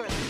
precious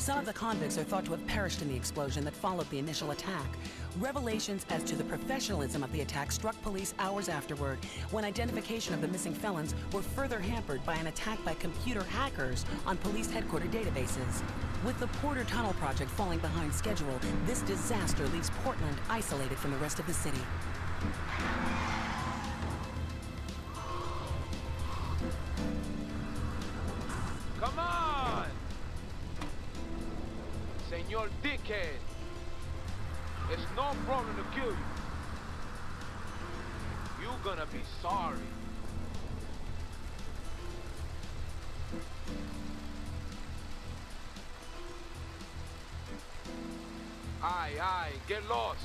Some of the convicts are thought to have perished in the explosion that followed the initial attack. Revelations as to the professionalism of the attack struck police hours afterward, when identification of the missing felons were further hampered by an attack by computer hackers on police headquarters databases. With the Porter Tunnel project falling behind schedule, this disaster leaves Portland isolated from the rest of the city. Sorry. Aye, aye, get lost.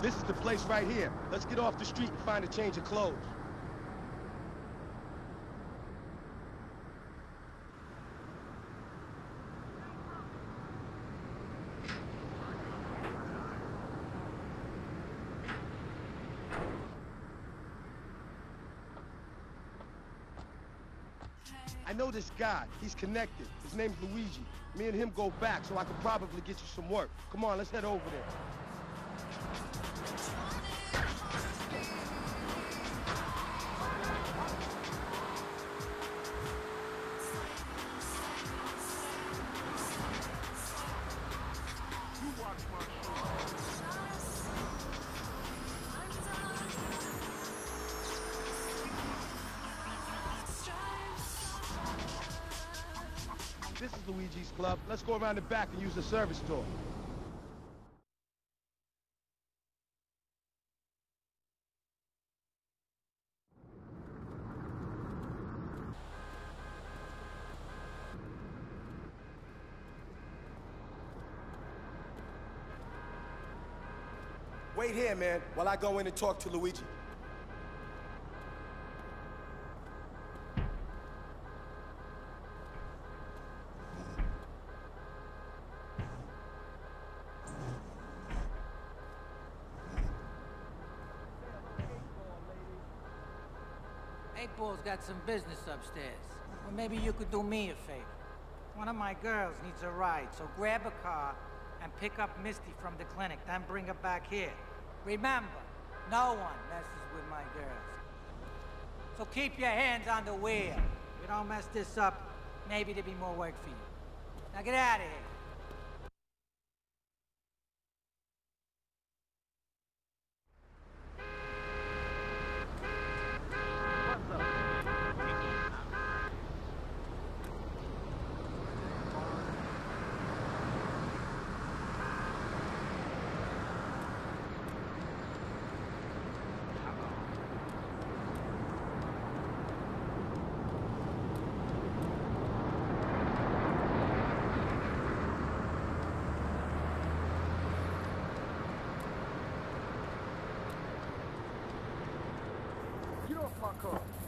This is the place right here. Let's get off the street and find a change of clothes. I know this guy. He's connected. His name's Luigi. Me and him go back, so I could probably get you some work. Come on, let's head over there. Go around the back and use the service door. Wait here, man, while I go in and talk to Luigi. Eight Ball's got some business upstairs. Well, maybe you could do me a favor. One of my girls needs a ride, so grab a car and pick up Misty from the clinic, then bring her back here. Remember, no one messes with my girls. So keep your hands on the wheel. If you don't mess this up, maybe there'll be more work for you. Now get out of here. Get off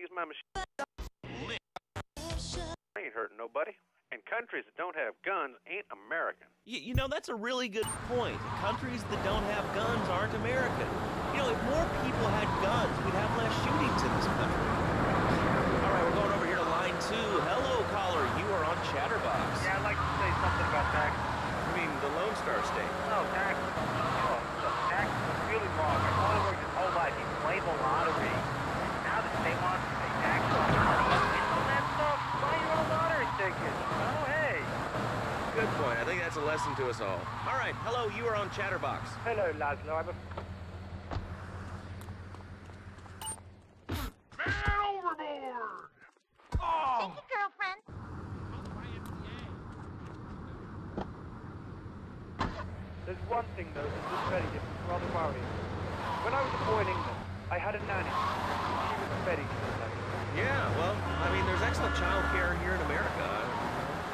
Use my machine. I ain't hurting nobody. And countries that don't have guns ain't American. You, you know, that's a really good point. Countries that don't have guns aren't American. You know, if more people had guns, we'd have less shootings in this country. All right, we're going over here to line two. Hello, caller. You are on Chatterbox. Yeah, I'd like to say something about tax. I mean, the Lone Star State. No, tax. Oh, look, tax is really wrong. Oh my father worked his whole life. He played the lottery. Now the state wants to pay tax on money and win all that stuff. Buy your own lottery ticket. Oh, hey. lesson to us all. All right, hello, you are on Chatterbox. Hello, Lazlow. I'm a... Man overboard! Oh! Thank you, girlfriend. There's one thing, though, that is very different, rather worrying. When I was a boy in England, I had a nanny. She was very good. Yeah, well, I mean, there's excellent child care here in America.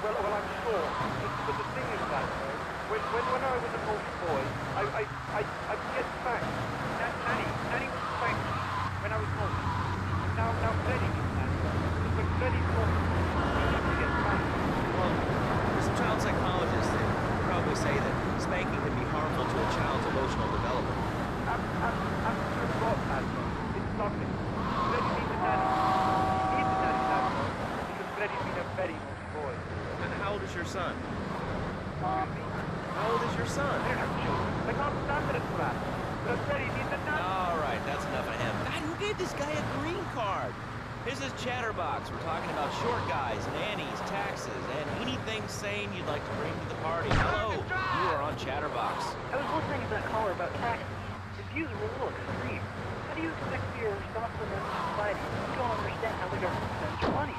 Well, well, I'm sure. But, but the thing is that, uh, when, when, when I was a naughty boy, I, I, I, I'd get spanked. Na- nanny, Nanny would spank me when I was naughty. And now, now Freddie gets nanny. Because when Freddie's naughty, he gets spanked. Well, there's some child psychologists that probably say that spanking can be harmful to a child's emotional development. I'm, I'm, I'm God has one. It's nothing. Freddie needs a nanny. He needs a nanny, Lazlow, because Freddie's been a very boy. And how old is your son? Me? How old is your son? All right, that's enough of him. God, who gave this guy a green card? This is Chatterbox. We're talking about short guys, nannies, taxes, and anything sane you'd like to bring to the party. Hello, you are on Chatterbox. I was listening to that caller about taxes. His views are a little extreme. How do you expect to be responsible member of society you don't understand how the government spends your money?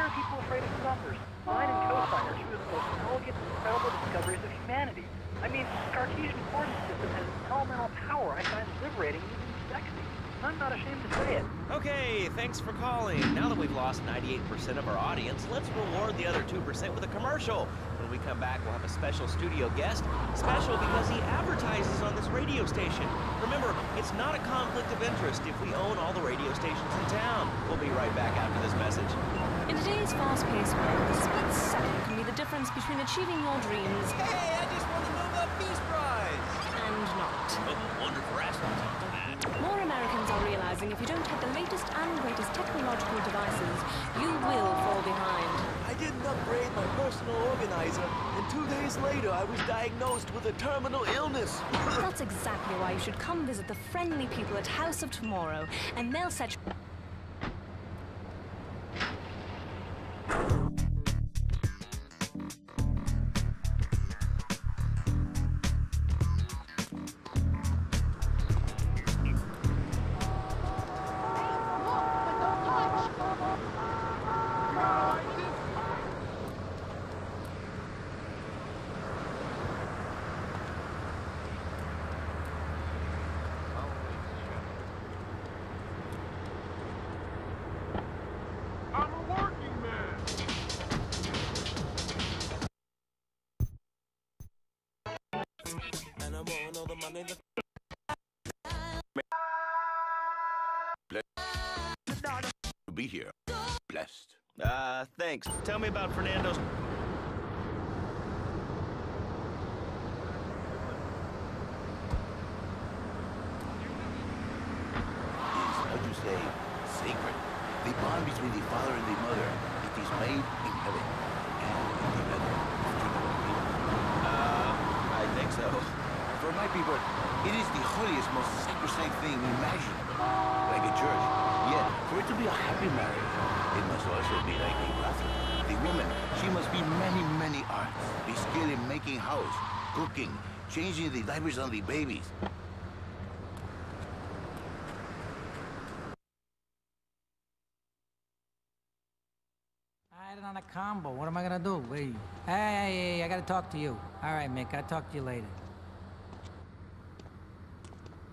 Why are people afraid of numbers? Mine and cosines who are the most elegant and incredible discoveries of humanity. I mean, Cartesian coordinate system has elemental power I find liberating and sexy. I'm not ashamed to say it. Okay, thanks for calling. Now that we've lost 98% of our audience, let's reward the other 2% with a commercial. When we come back, we'll have a special studio guest. Special because he advertises on this radio station. Remember, it's not a conflict of interest if we own all the radio stations in town. We'll be right back after this message. In today's fast-paced world, the split second can be the difference between achieving your dreams Hey, I just won the Nobel Peace Prize! and not. Oh, wonderful restaurant on that. More Americans are realizing if you don't have the latest and greatest technological devices, you will fall behind. I didn't upgrade my personal organizer, and two days later I was diagnosed with a terminal illness. That's exactly why you should come visit the friendly people at House of Tomorrow, and they'll set Want all the money that To be here. Blessed. Uh, thanks. Tell me about Fernando's. Is, how do you say, sacred. The bond between the father and the mother. It is made in heaven. And in the earth. Do you know what I mean? Uh, I think so. For be, but it is the holiest, most sacrosanct thing imaginable. Like a church. Yet, for it to be a happy marriage, it must also be like a brothel. The woman, she must be many, many arts. Be skilled in making house, cooking, changing the diapers on the babies. I had it on a combo. What am I gonna do? Hey, hey, I gotta talk to you. All right, Mick, I'll talk to you later.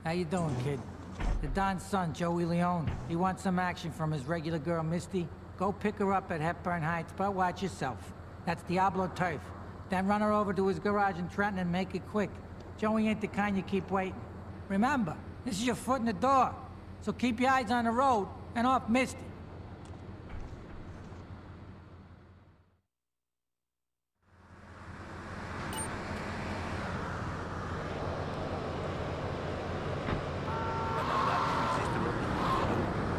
How you doing, kid? The Don's son, Joey Leone. He wants some action from his regular girl, Misty. Go pick her up at Hepburn Heights, but watch yourself. That's Diablo Turf. Then run her over to his garage in Trenton and make it quick. Joey ain't the kind you keep waiting. Remember, this is your foot in the door. So keep your eyes on the road and off Misty.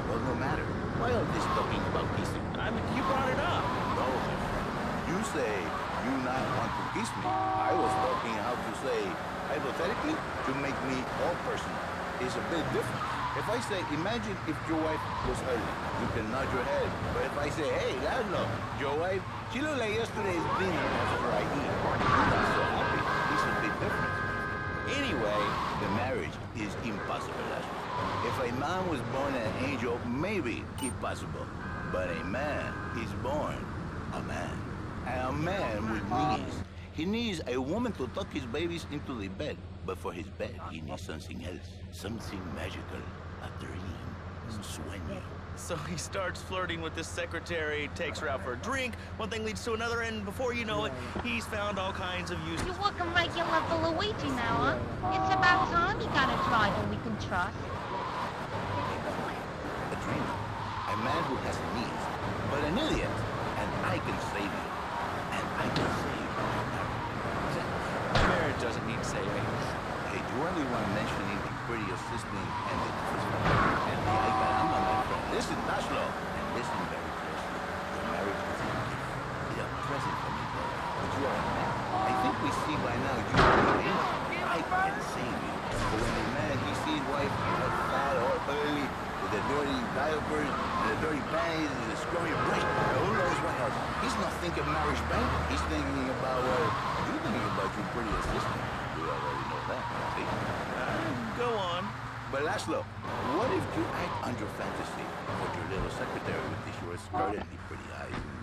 Well, no matter. Why all this talking about kissing? I mean, you brought it up. No. You say you not want to kiss me. I was talking how to say, hypothetically, to all personal. Is a bit different. If I say, imagine if your wife was early, you can nod your head. But if I say, hey, Lazlow, your wife, she looked like yesterday's dinner after I eat. You're not so happy. difference. Anyway, The marriage is impossible. If a man was born an angel, maybe impossible. But a man is born a man. And a man with needs. He needs a woman to tuck his babies into the bed. But for his bed, he needs something else. Something magical. A dream. Un sueño. so he starts flirting with this secretary, takes her out for a drink. One thing leads to another, and before you know it, he's found all kinds of uses. You're working regular for Luigi now, huh? It's about time you got a driver we can trust. A dreamer. A man who has needs. But an idiot. And I can save you. And I can save you. Doesn't need saving. Hey, do you really want to mention the pretty assistant and the and the ay caramba, my friend? Listen, Lazlow, and listen very closely. The marriage is a gift. It's a present from me. But you are a man. I think we see by now you are an. I can save you. But when a man, he sees wife all fat or early, with the dirty diapers, and the dirty panties, and the scrubby brush, who knows what else? He's not thinking marriage bank. He's thinking about, uh, well, you're thinking about your pretty assistant. We already know that, see? Mm, go on. But Lazlow, what if you act your fantasy for your little secretary with the short skirt and the pretty eyes?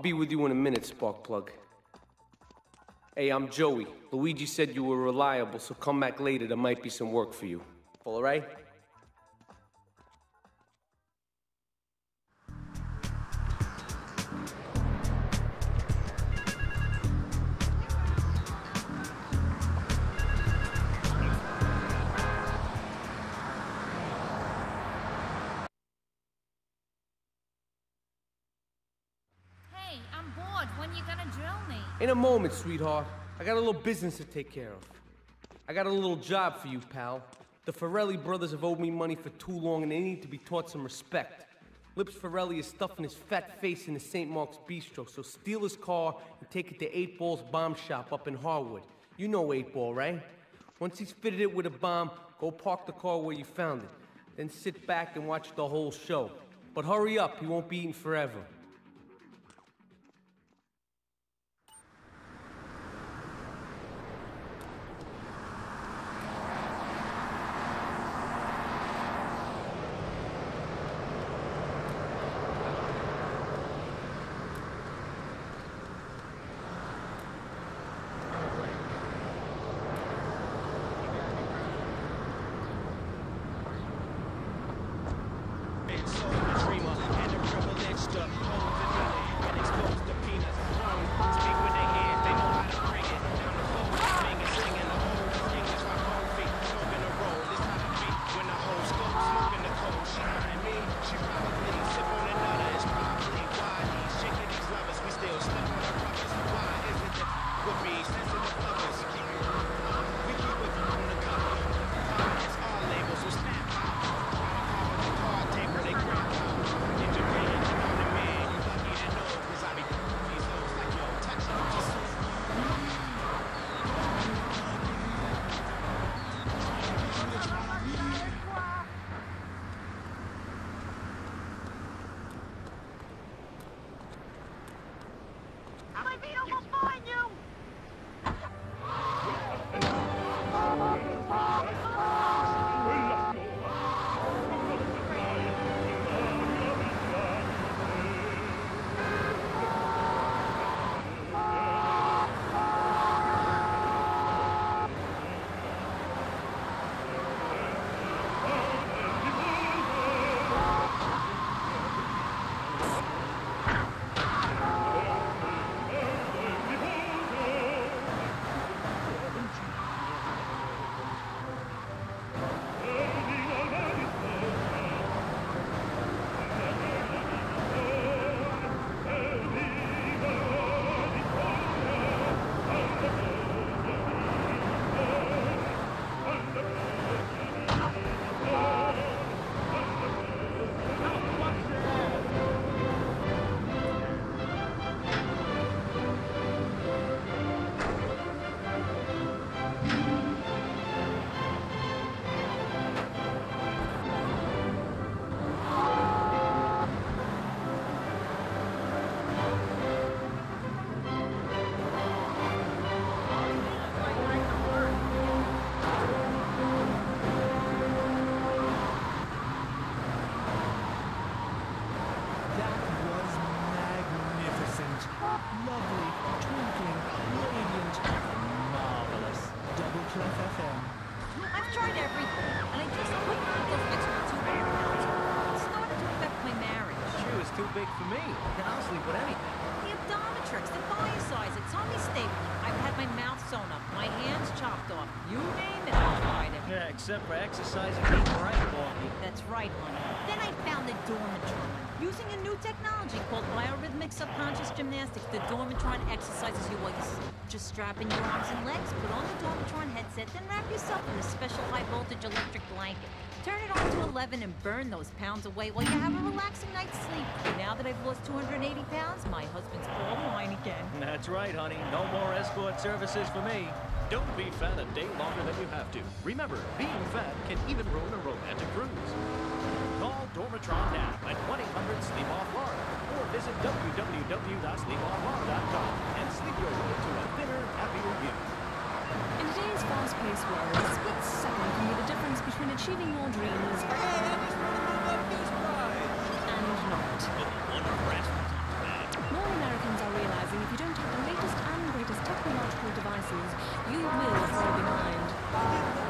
I'll be with you in a minute, Sparkplug. Hey, I'm Joey. Luigi said you were reliable, so come back later. There might be some work for you. All right? In a moment, sweetheart. I got a little business to take care of. I got a little job for you, pal. The Forelli brothers have owed me money for too long, and they need to be taught some respect. Lips Forelli is stuffing his fat face in the St. Mark's Bistro, so steal his car and take it to Eight Ball's bomb shop up in Harwood. You know Eight Ball, right? Once he's fitted it with a bomb, go park the car where you found it. Then sit back and watch the whole show. But hurry up, he won't be eating forever. Except for exercising eating right, Balky. That's right, honey. Then I found the Dormatron. Using a new technology called biorhythmic subconscious gymnastics, the Dormatron exercises you while you're just strapping your arms and legs. Put on the Dormatron headset, then wrap yourself in a special high voltage electric blanket. Turn it on to 11 and burn those pounds away while you have a relaxing night's sleep. Now that I've lost 280 pounds, my husband's called mine again. That's right, honey. No more escort services for me. Don't be fat a day longer than you have to. Remember, being fat can even ruin a romantic cruise. Call Dormatron now at 1-800-SLEEP-OFF-LAURA or visit www.sleepofflaura.com and sleep your way to a thinner, happier you. In today's fast-paced world, a split second can be the difference between achieving your dreams and not. More Americans are realizing if you don't have the latest and greatest technological devices, you will fall behind.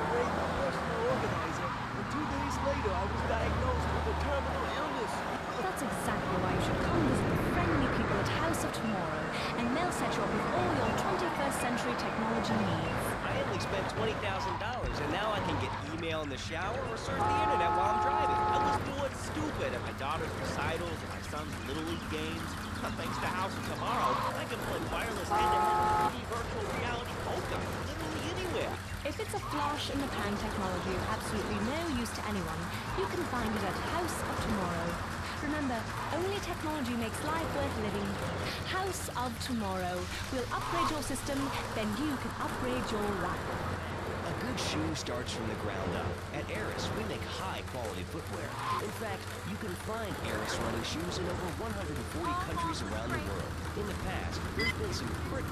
Great personal organizer, and two days later I was diagnosed with a terminal illness. That's exactly why you should come visit the friendly people at House of Tomorrow, and they'll set you up with all your 21st century technology needs. I only spent $20,000, and now I can get email in the shower or surf the internet while I'm driving. I was doing stupid at my daughter's recitals and my son's Little League games. Thanks to House of Tomorrow, I can play wireless head-to-head 3D virtual reality literally anywhere. If it's a flash in the pan technology of absolutely no use to anyone, you can find it at House of Tomorrow. Remember, only technology makes life worth living. House of Tomorrow. We'll upgrade your system, then you can upgrade your life. A good shoe starts from the ground up. At Eris, we make high-quality footwear. In fact, you can find Eris running shoes in over 140 countries around the world. In the past, there's been some pretty...